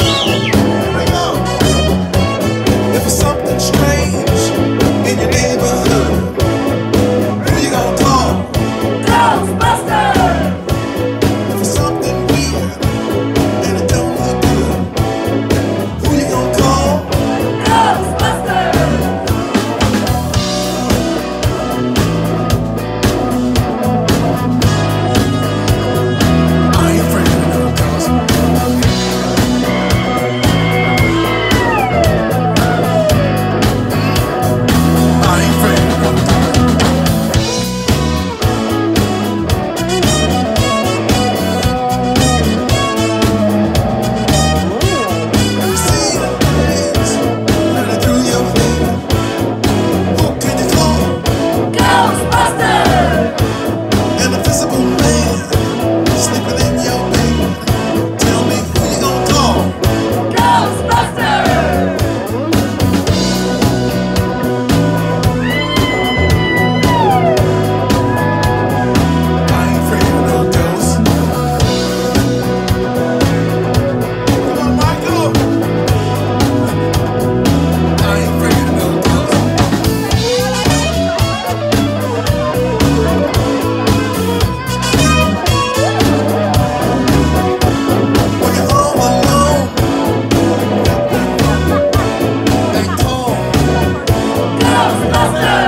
Thank Monster!